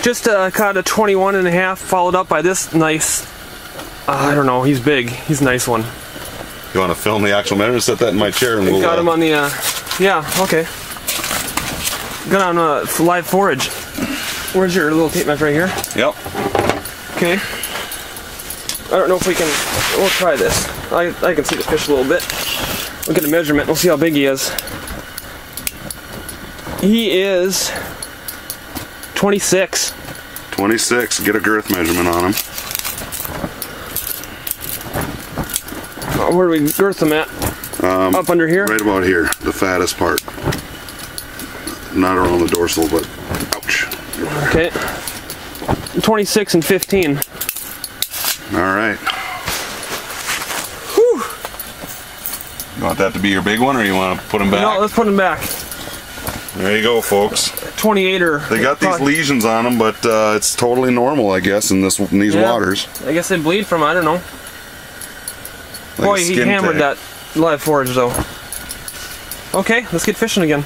Just uh, caught a 21 and a half, followed up by this nice. Uh, I don't know. He's big. He's a nice one. You want to film the actual measure? Set that in my chair and we'll. Got uh, him on the. Uh, yeah. Okay. Got on uh, live forage. Where's your little tape measure right here? Yep. Okay. I don't know if we can. We'll try this. I I can see the fish a little bit. We'll get a measurement. We'll see how big he is. He is 26. 26. Get a girth measurement on him. Uh, Where do we girth him at? Up under here? Right about here, the fattest part. Not around the dorsal, but ouch. Okay. 26 and 15. All right. Whew. You want that to be your big one, or you want to put them back? No, let's put them back. There you go, folks. 28 or. They got these lesions on them, but uh, it's totally normal, I guess, in this in these Yeah. waters. I guess they bleed from, I don't know. Like Boy, he hammered tag. that live forage though. Okay, let's get fishing again.